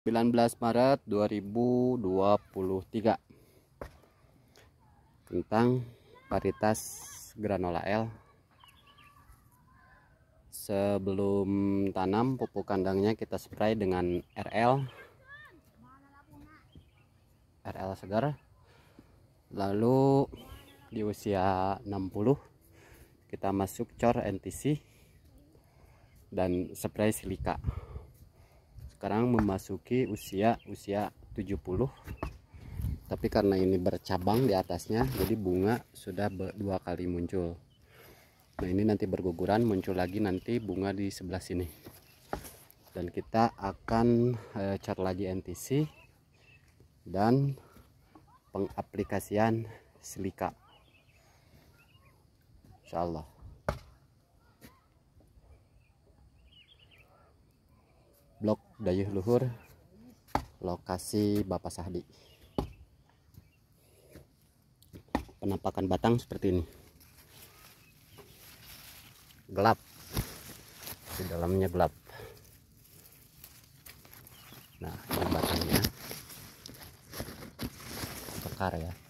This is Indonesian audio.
19 Maret 2023 tentang varietas granola L. Sebelum tanam pupuk kandangnya kita spray dengan RL RL segar. Lalu di usia 60 kita masuk cor NTC dan spray silika sekarang memasuki usia usia 70 tapi karena ini bercabang di atasnya jadi bunga sudah dua kali muncul. Nah ini nanti berguguran muncul lagi nanti bunga di sebelah sini. Dan kita akan e, cat lagi NTC dan pengaplikasian silika insyaallah blok Dayuh Luhur lokasi Bapak Sahdi. Penampakan batang seperti ini. Gelap. Di dalamnya gelap. Nah ini batangnya. Bekar ya